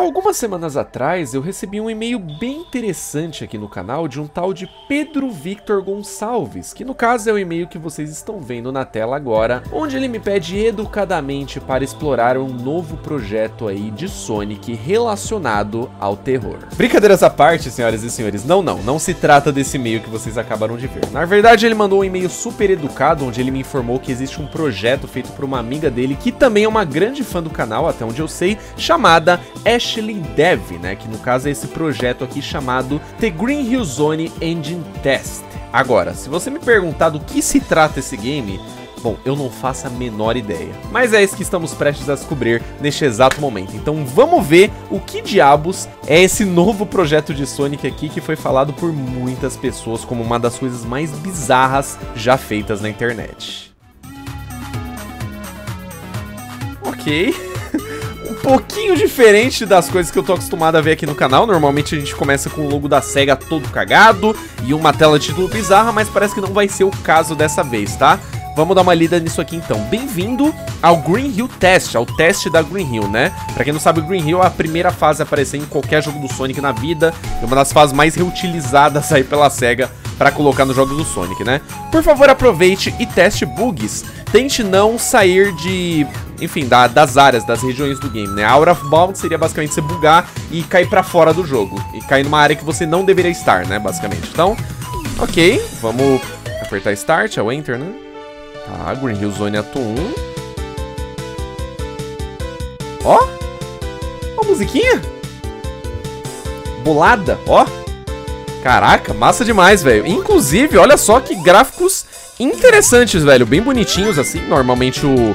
algumas semanas atrás eu recebi um e-mail bem interessante aqui no canal de um tal de Pedro Victor Gonçalves, que no caso é o e-mail que vocês estão vendo na tela agora, onde ele me pede educadamente para explorar um novo projeto aí de Sonic relacionado ao terror. Brincadeiras à parte, senhoras e senhores, não, não, não se trata desse e-mail que vocês acabaram de ver. Na verdade, ele mandou um e-mail super educado, onde ele me informou que existe um projeto feito por uma amiga dele, que também é uma grande fã do canal, até onde eu sei, chamada Dev, né? Que no caso é esse projeto aqui chamado The Green Hill Zone Engine Test. Agora, se você me perguntar do que se trata esse game, Bom, eu não faço a menor ideia. Mas é isso que estamos prestes a descobrir neste exato momento. Então vamos ver o que diabos é esse novo projeto de Sonic aqui que foi falado por muitas pessoas como uma das coisas mais bizarras já feitas na internet. Ok pouquinho diferente das coisas que eu tô acostumado a ver aqui no canal. Normalmente a gente começa com o logo da SEGA todo cagado e uma tela de título bizarra, mas parece que não vai ser o caso dessa vez, tá? Vamos dar uma lida nisso aqui então. Bem-vindo ao Green Hill Test, ao teste da Green Hill, né? Pra quem não sabe, Green Hill é a primeira fase a aparecer em qualquer jogo do Sonic na vida. É uma das fases mais reutilizadas aí pela SEGA para colocar nos jogos do Sonic, né? Por favor, aproveite e teste bugs. Tente não sair de enfim, da, das áreas, das regiões do game, né? A of Bound seria basicamente você bugar e cair pra fora do jogo. E cair numa área que você não deveria estar, né? Basicamente. Então, ok. Vamos apertar Start, é o Enter, né? Tá, Green Hill Zone Ato 1. Ó. Ó a musiquinha. Bolada, ó. Caraca, massa demais, velho. Inclusive, olha só que gráficos interessantes, velho. Bem bonitinhos, assim. Normalmente o,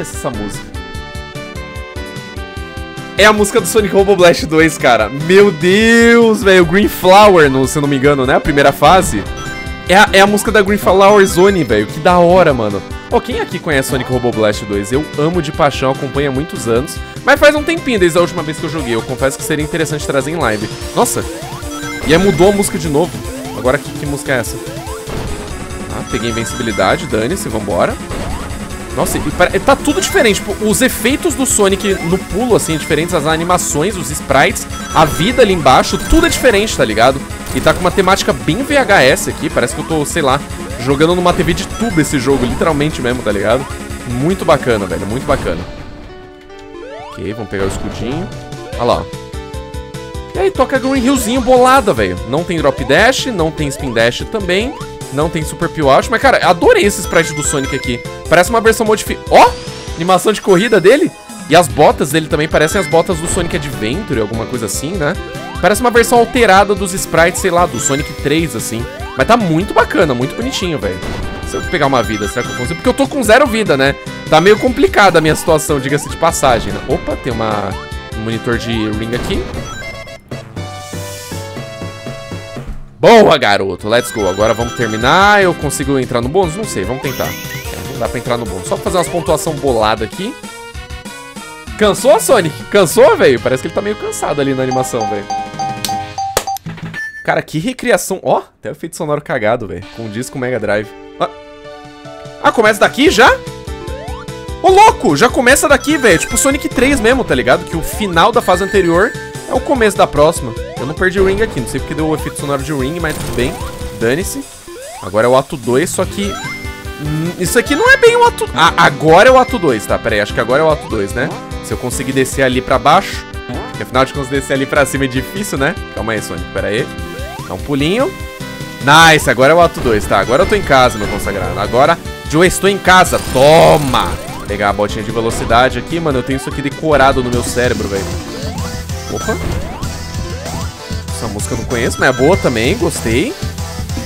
conheço essa música. É a música do Sonic Robo Blast 2, cara. Meu Deus, velho. Green Flower, no, se eu não me engano, né? A primeira fase. É a, é a música da Green Flower Zone, velho. Que da hora, mano. Oh, quem aqui conhece Sonic Robo Blast 2? Eu amo de paixão, acompanho há muitos anos. Mas faz um tempinho desde a última vez que eu joguei. Eu confesso que seria interessante trazer em live. Nossa. E aí mudou a música de novo. Agora que, que música é essa? Ah, peguei invencibilidade. Dane-se, vambora. Nossa, e tá tudo diferente. Tipo, os efeitos do Sonic no pulo, assim, diferentes. As animações, os sprites, a vida ali embaixo, tudo é diferente, tá ligado? E tá com uma temática bem VHS aqui. Parece que eu tô, sei lá, jogando numa TV de tubo esse jogo, literalmente mesmo, tá ligado? Muito bacana, velho, muito bacana. Ok, vamos pegar o escudinho. Olha lá, E aí, toca Green Hillzinho bolada, velho. Não tem Drop Dash, não tem Spin Dash também. Não tem Super Peel Mas, cara, adorei esse sprite do Sonic aqui. Parece uma versão modificada. Ó! Oh! Animação de corrida dele. E as botas dele também parecem as botas do Sonic Adventure, alguma coisa assim, né? Parece uma versão alterada dos sprites, sei lá, do Sonic 3, assim. Mas tá muito bacana, muito bonitinho, velho. Se eu pegar uma vida, será que eu consigo? Porque eu tô com zero vida, né? Tá meio complicada a minha situação, diga-se de passagem, né? Opa, tem uma, um monitor de ring aqui. Boa, garoto. Let's go. Agora vamos terminar. Eu consigo entrar no bônus? Não sei. Vamos tentar. É, não dá pra entrar no bônus. Só fazer umas pontuação bolada aqui. Cansou, Sonic? Cansou, velho? Parece que ele tá meio cansado ali na animação, velho. Cara, que recriação. Ó, oh, até o efeito sonoro cagado, velho. Com o disco Mega Drive. Ah. ah, começa daqui já? Ô, louco! Já começa daqui, velho. Tipo Sonic 3 mesmo, tá ligado? Que o final da fase anterior é o começo da próxima. Eu não perdi o ring aqui, não sei porque deu o efeito sonoro de ring, mas tudo bem. Dane-se. Agora é o ato 2, só que... Hum, isso aqui não é bem o ato... Ah, agora é o ato 2, tá? Pera aí, acho que agora é o ato 2, né? Se eu conseguir descer ali pra baixo... Porque afinal de contas descer ali pra cima é difícil, né? Calma aí, Sonic, pera aí. Dá um pulinho. Nice, agora é o ato 2, tá? Agora eu tô em casa, meu consagrado. Agora, Joe, estou em casa. Toma! Vou pegar a botinha de velocidade aqui, mano. Eu tenho isso aqui decorado no meu cérebro, velho. Opa. Essa música eu não conheço, mas é boa também, gostei.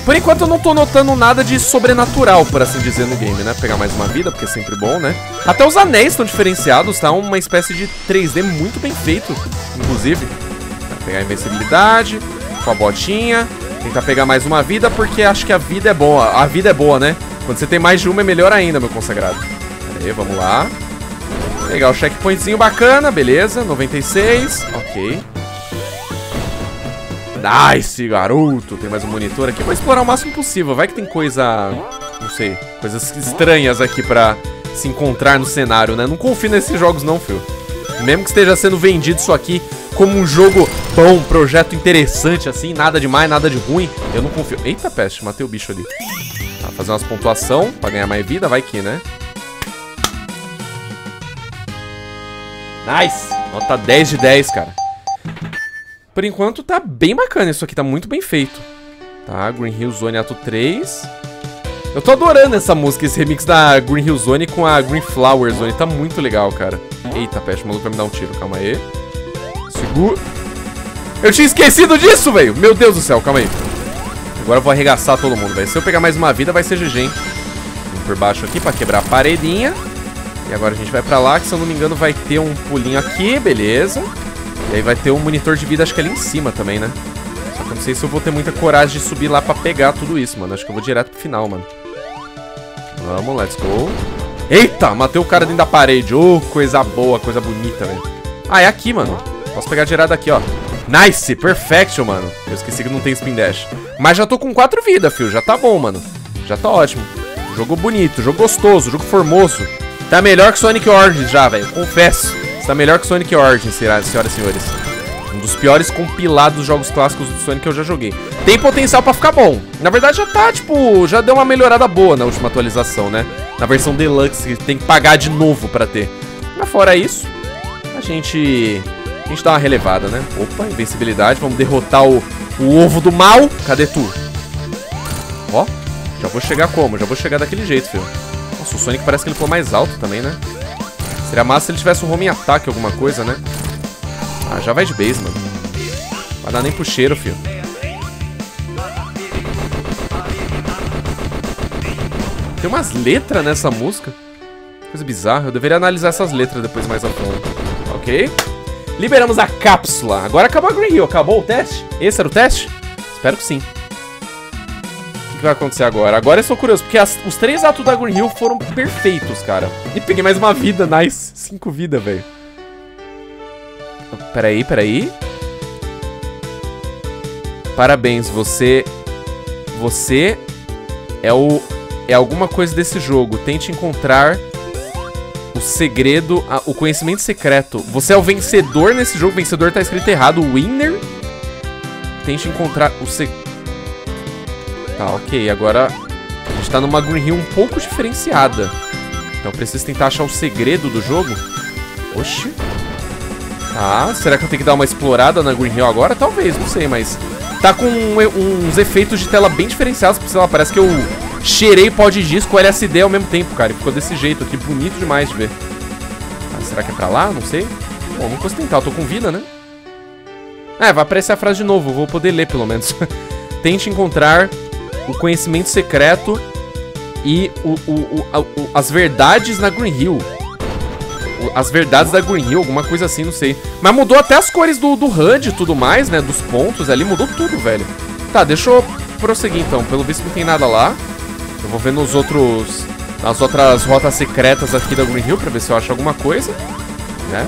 Por enquanto eu não tô notando nada de sobrenatural, por assim dizer, no game, né? Pegar mais uma vida, porque é sempre bom, né? Até os anéis estão diferenciados, tá? Uma espécie de 3D muito bem feito, inclusive. Vou pegar a invencibilidade, com a botinha. Tentar pegar mais uma vida, porque acho que a vida é boa. A vida é boa, né? Quando você tem mais de uma é melhor ainda, meu consagrado. Pera aí, vamos lá. Pegar o checkpointzinho bacana, beleza. 96, ok. Nice, garoto. Tem mais um monitor aqui. Vou explorar o máximo possível. Vai que tem coisa... Não sei. Coisas estranhas aqui pra, se encontrar no cenário, né? Não confio nesses jogos não, filho. Mesmo que esteja sendo vendido isso aqui como um jogo bom, um projeto interessante, assim, nada de mais, nada de ruim, eu não confio. Eita, peste, matei o bicho ali. Tá, fazer umas pontuação pra ganhar mais vida, vai que, né? Nice! Nota 10 de 10, cara. Por enquanto tá bem bacana isso aqui, tá muito bem feito. Tá, Green Hill Zone Ato 3. Eu tô adorando essa música, esse remix da Green Hill Zone com a Green Flower Zone. Tá muito legal, cara. Eita, peste, o maluco vai me dar um tiro. Calma aí. Segura. Eu tinha esquecido disso, velho. Meu Deus do céu, calma aí. Agora eu vou arregaçar todo mundo, velho. Se eu pegar mais uma vida, vai ser GG, hein? Vamos por baixo aqui pra quebrar a paredinha. E agora a gente vai pra lá, que se eu não me engano vai ter um pulinho aqui, beleza. E aí vai ter um monitor de vida, acho que ali em cima também, né? Só que eu não sei se eu vou ter muita coragem de subir lá pra pegar tudo isso, mano. Acho que eu vou direto pro final, mano. Vamos, let's go. Eita, matei o cara dentro da parede. Ô, oh, coisa boa, coisa bonita, velho. Ah, é aqui, mano. Posso pegar direto aqui, ó. Nice, perfection, mano. Eu esqueci que não tem spin dash. Mas já tô com quatro vidas, fio. Já tá bom, mano. Já tá ótimo. Jogo bonito, jogo gostoso, jogo formoso. Tá melhor que Sonic Origins já, velho. Confesso. Está melhor que Sonic Origins, senhoras e senhores. Um dos piores compilados dos jogos clássicos do Sonic que eu já joguei. Tem potencial pra ficar bom. Na verdade já tá, tipo, já deu uma melhorada boa na última atualização, né? Na versão Deluxe, que tem que pagar de novo pra ter. Mas fora isso, a gente... A gente dá uma relevada, né? Opa, invencibilidade. Vamos derrotar o, o ovo do mal. Cadê tu? Ó, já vou chegar como? Já vou chegar daquele jeito, filho. Nossa, o Sonic parece que ele foi mais alto também, né? Seria massa se ele tivesse um homem ataque, alguma coisa, né? Ah, já vai de base, mano. Vai dar nem pro cheiro, filho. Tem umas letras nessa música. Coisa bizarra. Eu deveria analisar essas letras depois mais a fundo. Ok. Liberamos a cápsula. Agora acabou a Green Hill. Acabou o teste? Esse era o teste? Espero que sim. O que vai acontecer agora? Agora eu sou curioso, porque as, os três atos da Green Hill foram perfeitos, cara. E peguei mais uma vida, nice. Cinco vidas, velho. Peraí, peraí. Parabéns, você... Você é o... É alguma coisa desse jogo. Tente encontrar segredo, a, o conhecimento secreto. Você é o vencedor nesse jogo. Vencedor tá escrito errado. Winner. Tente encontrar o segredo. Tá, ok. Agora a gente tá numa Green Hill um pouco diferenciada. Então preciso tentar achar o segredo do jogo. Oxi. Tá, será que eu tenho que dar uma explorada na Green Hill agora? Talvez, não sei, mas... Tá com um, uns efeitos de tela bem diferenciados, sei lá, parece que eu cheirei pó de disco LSD ao mesmo tempo, cara. E ficou desse jeito aqui, bonito demais de ver. Ah, será que é pra lá? Não sei. Bom, não posso tentar, eu tô com vida, né? É, vai aparecer a frase de novo, vou poder ler pelo menos. Tente encontrar o conhecimento secreto e o, o, o, as verdades na Green Hill. As verdades da Green Hill, alguma coisa assim, não sei. Mas mudou até as cores do, do HUD e tudo mais, né? Dos pontos ali, mudou tudo, velho. Tá, deixa eu prosseguir então. Pelo visto não tem nada lá. Eu vou ver nos outros... Nas outras rotas secretas aqui da Green Hill pra ver se eu acho alguma coisa. Né?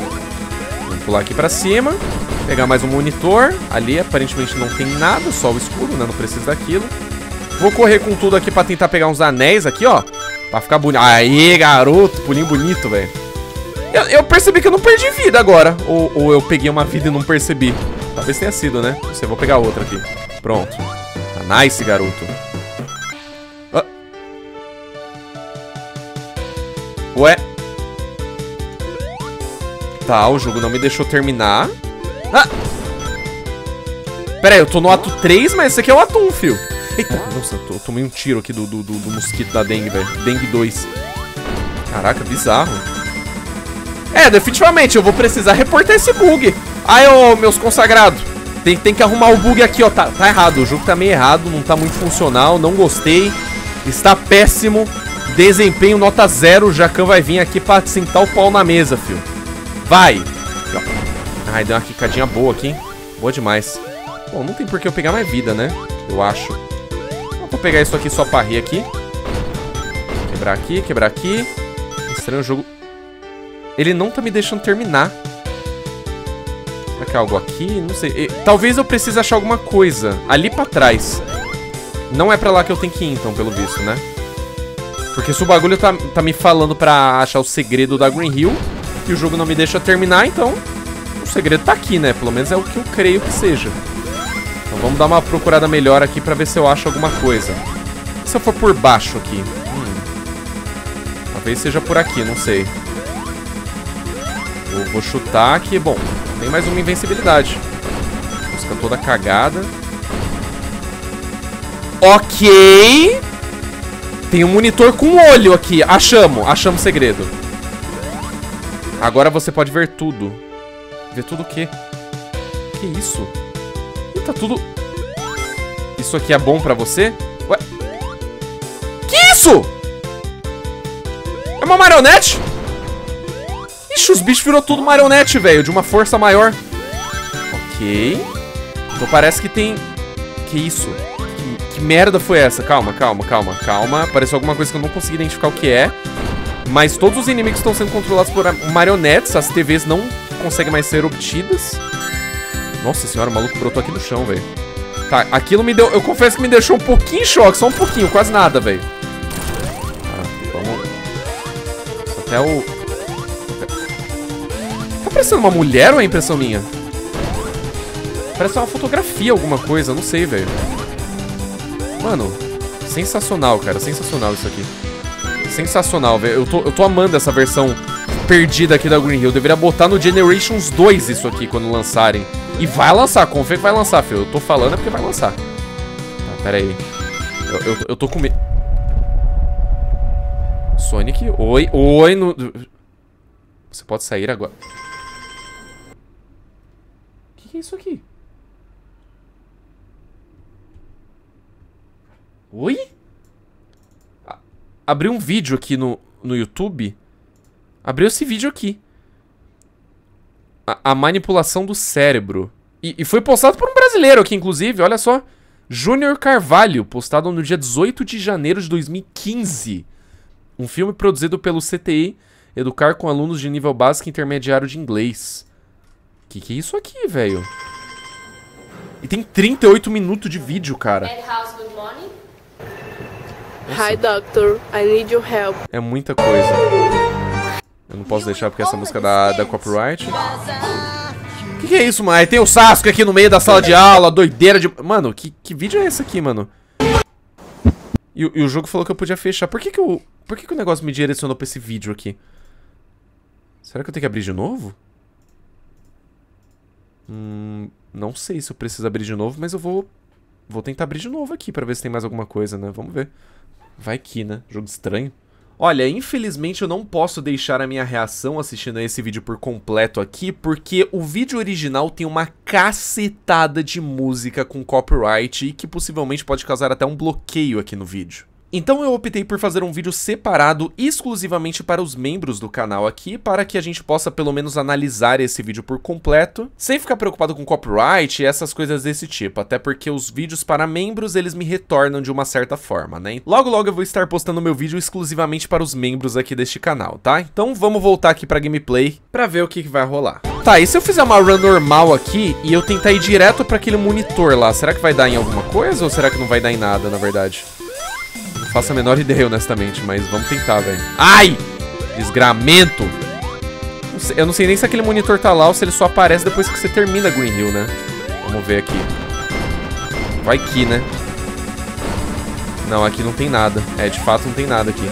Vamos pular aqui pra cima. Pegar mais um monitor. Ali aparentemente não tem nada, só o escuro, né? Não precisa daquilo. Vou correr com tudo aqui pra tentar pegar uns anéis aqui, ó. Pra ficar bonito. Aí, garoto. Pulinho bonito, velho. Eu, eu, percebi que eu não perdi vida agora. Ou, ou, eu peguei uma vida e não percebi. Talvez tenha sido, né? Sei, vou pegar outra aqui. Pronto. Tá nice, garoto. Ué. Tá, o jogo não me deixou terminar. Ah! Pera aí, eu tô no ato 3, mas esse aqui é o ato 1, fio. Eita, nossa, eu tomei um tiro aqui do, do, do, do mosquito da dengue, velho. Dengue 2. Caraca, bizarro. É, definitivamente, eu vou precisar reportar esse bug. Aí, ô, meus consagrados. Tem, tem que arrumar o bug aqui, ó. Tá, tá errado, o jogo tá meio errado, não tá muito funcional, não gostei. Está péssimo. Desempenho nota zero. O Jacan vai vir aqui pra sentar o pau na mesa, fio. Vai. Ai, deu uma quicadinha boa aqui, hein? Boa demais. Bom, não tem por que eu pegar mais vida, né? Eu acho. Vou pegar isso aqui só pra rir aqui. Quebrar aqui, quebrar aqui. Estranho jogo. Ele não tá me deixando terminar. Será que é algo aqui? Não sei. Talvez eu precise achar alguma coisa ali pra trás. Não é pra lá que eu tenho que ir, então, pelo visto, né? Porque se o bagulho tá, tá me falando pra achar o segredo da Green Hill e o jogo não me deixa terminar, então o segredo tá aqui, né? Pelo menos é o que eu creio que seja. Então vamos dar uma procurada melhor aqui pra ver se eu acho alguma coisa. E se eu for por baixo aqui? Hum. Talvez seja por aqui, não sei. Eu vou chutar aqui. Bom, tem mais uma invencibilidade. Música toda cagada. Ok. Tem um monitor com olho aqui. Achamos, achamos o segredo. Agora você pode ver tudo. Ver tudo o quê? Que isso? Tá tudo... Isso aqui é bom pra você? Ué? Que isso? É uma marionete? Ixi, os bichos virou tudo marionete, velho. De uma força maior. Ok. Então parece que tem... Que isso? Que merda foi essa? Calma, calma, calma, calma. Apareceu alguma coisa que eu não consegui identificar o que é. Mas todos os inimigos estão sendo controlados por marionetes. As TVs não conseguem mais ser obtidas. Nossa senhora, o maluco brotou aqui no chão, velho. Tá, aquilo me deu... Eu confesso que me deixou um pouquinho em choque. Só um pouquinho, quase nada, velho. Tá, vamos... Até o... Tá parecendo uma mulher ou é impressão minha? Parece uma fotografia, alguma coisa. Não sei, velho. Mano, sensacional, cara. Sensacional isso aqui. Sensacional, velho. Eu tô, eu tô amando essa versão perdida aqui da Green Hill. Eu deveria botar no Generations 2 isso aqui quando lançarem. E vai lançar, confia que vai lançar, filho. Eu tô falando é porque vai lançar. Tá, pera aí. Eu, eu, eu tô com medo. Sonic, oi, oi. No... Você pode sair agora. O que, que é isso aqui? Oi? Abriu um vídeo aqui no, no YouTube. Abriu esse vídeo aqui. A, a manipulação do cérebro. E, e, foi postado por um brasileiro aqui, inclusive. Olha só. Júnior Carvalho, postado no dia 18 de janeiro de 2015. Um filme produzido pelo CTI Educar com alunos de nível básico e intermediário de inglês. Que que é isso aqui, velho? E tem 38 minutos de vídeo, cara. Hi, doctor. I need your help. É muita coisa. Eu não posso deixar porque essa música da, da copyright. O que, que, é isso, mano? Aí tem o Sasuke aqui no meio da sala de aula, doideira de... Mano, que, que vídeo é esse aqui, mano? E, e, o jogo falou que eu podia fechar. Por que que, o, por que que o negócio me direcionou pra esse vídeo aqui? Será que eu tenho que abrir de novo? Hum, não sei se eu preciso abrir de novo, mas eu vou... Vou tentar abrir de novo aqui pra ver se tem mais alguma coisa, né? Vamos ver. Vai que, né? Jogo estranho. Olha, infelizmente eu não posso deixar a minha reação assistindo a esse vídeo por completo aqui, porque o vídeo original tem uma cacetada de música com copyright e que possivelmente pode causar até um bloqueio aqui no vídeo. Então eu optei por fazer um vídeo separado exclusivamente para os membros do canal aqui, para que a gente possa pelo menos analisar esse vídeo por completo, sem ficar preocupado com copyright e essas coisas desse tipo, até porque os vídeos para membros eles me retornam de uma certa forma, né? Logo logo eu vou estar postando meu vídeo exclusivamente para os membros aqui deste canal, tá? Então vamos voltar aqui para gameplay para ver o que, que vai rolar. Tá, e se eu fizer uma run normal aqui e eu tentar ir direto para aquele monitor lá, será que vai dar em alguma coisa ou será que não vai dar em nada, na verdade? Faço a menor ideia, honestamente, mas vamos tentar, velho. Ai! Desgramento! Eu não sei nem se aquele monitor tá lá ou se ele só aparece depois que você termina Green Hill, né? Vamos ver aqui. Vai que, né? Não, aqui não tem nada. É, de fato não tem nada aqui.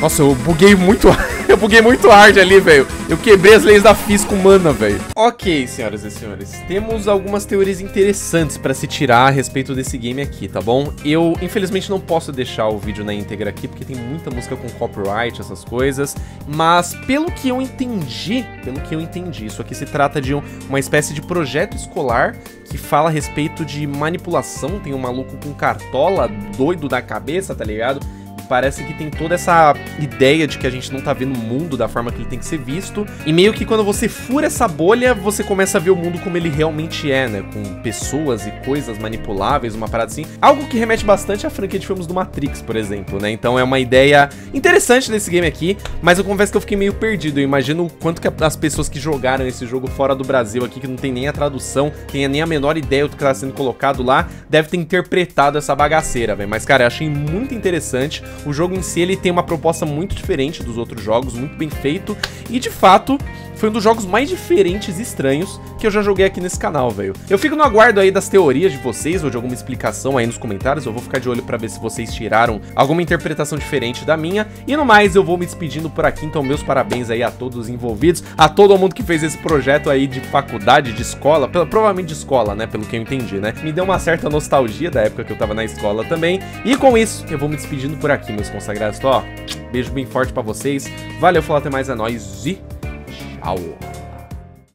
Nossa, eu buguei muito... eu buguei muito hard ali, velho. Eu quebrei as leis da física humana, velho. Ok, senhoras e senhores. Temos algumas teorias interessantes pra se tirar a respeito desse game aqui, tá bom? Eu, infelizmente, não posso deixar o vídeo na íntegra aqui, porque tem muita música com copyright, essas coisas. Mas, pelo que eu entendi, pelo que eu entendi, isso aqui se trata de um, uma espécie de projeto escolar que fala a respeito de manipulação. Tem um maluco com cartola doido da cabeça, tá ligado? Parece que tem toda essa ideia de que a gente não tá vendo o mundo da forma que ele tem que ser visto. E meio que quando você fura essa bolha, você começa a ver o mundo como ele realmente é, né? Com pessoas e coisas manipuláveis, uma parada assim. Algo que remete bastante à franquia de filmes do Matrix, por exemplo, né? Então é uma ideia interessante desse game aqui, mas eu confesso que eu fiquei meio perdido. Eu imagino o quanto que as pessoas que jogaram esse jogo fora do Brasil aqui, que não tem nem a tradução, tem nem a menor ideia do que tá sendo colocado lá, deve ter interpretado essa bagaceira, velho. Mas, cara, eu achei muito interessante. O jogo em si ele tem uma proposta muito diferente dos outros jogos, muito bem feito e de fato foi um dos jogos mais diferentes e estranhos que eu já joguei aqui nesse canal, velho. Eu fico no aguardo aí das teorias de vocês ou de alguma explicação aí nos comentários. Eu vou ficar de olho pra ver se vocês tiraram alguma interpretação diferente da minha. E no mais, eu vou me despedindo por aqui. Então, meus parabéns aí a todos os envolvidos, a todo mundo que fez esse projeto aí de faculdade, de escola, provavelmente de escola, né? Pelo que eu entendi, né? Me deu uma certa nostalgia da época que eu tava na escola também. E com isso, eu vou me despedindo por aqui, meus consagrados. Ó, beijo bem forte pra vocês. Valeu, falou até mais, é nós e... Tchau!